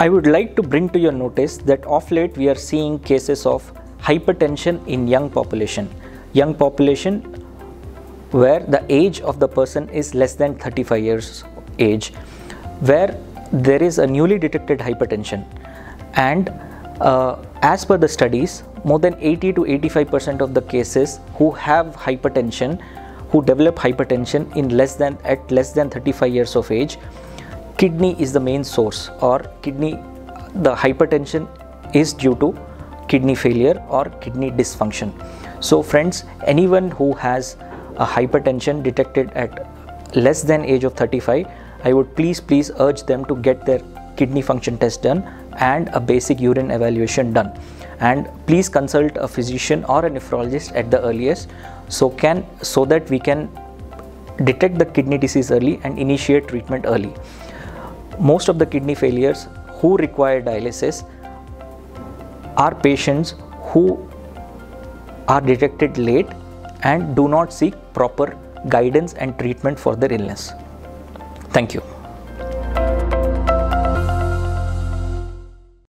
I would like to bring to your notice that of late we are seeing cases of hypertension in young population. Young population where the age of the person is less than 35 years age, where there is a newly detected hypertension and uh, as per the studies more than 80 to 85 percent of the cases who have hypertension who develop hypertension in less than at less than 35 years of age kidney is the main source or kidney the hypertension is due to kidney failure or kidney dysfunction. So friends anyone who has a hypertension detected at less than age of 35 i would please please urge them to get their kidney function test done and a basic urine evaluation done. And please consult a physician or a nephrologist at the earliest so can so that we can detect the kidney disease early and initiate treatment early most of the kidney failures who require dialysis are patients who are detected late and do not seek proper guidance and treatment for their illness. Thank you